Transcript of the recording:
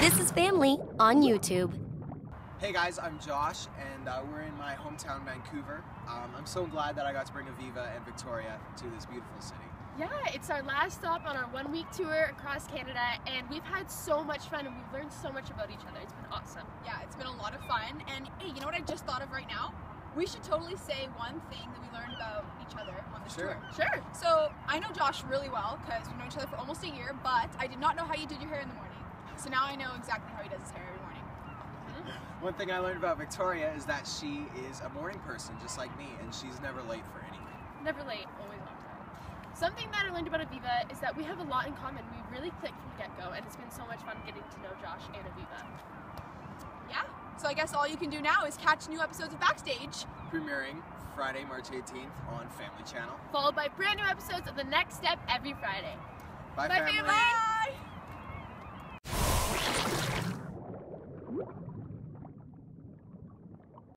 This is Family on YouTube. Hey guys, I'm Josh, and uh, we're in my hometown, Vancouver. Um, I'm so glad that I got to bring Aviva and Victoria to this beautiful city. Yeah, it's our last stop on our one week tour across Canada, and we've had so much fun and we've learned so much about each other. It's been awesome. Yeah, it's been a lot of fun. And hey, you know what I just thought of right now? We should totally say one thing that we learned about each other on this Sure. tour. Sure. So I know Josh really well because we've known each other for almost a year, but I did not know how you did your hair in the morning. So now I know exactly how he does his hair every morning. Hmm? One thing I learned about Victoria is that she is a morning person, just like me, and she's never late for anything. Never late, always on time. Something that I learned about Aviva is that we have a lot in common. We really clicked from the get go, and it's been so much fun getting to know Josh and Aviva. Yeah? So I guess all you can do now is catch new episodes of Backstage. Premiering Friday, March 18th on Family Channel. Followed by brand new episodes of The Next Step every Friday. Bye, Bye, family. family. Bye!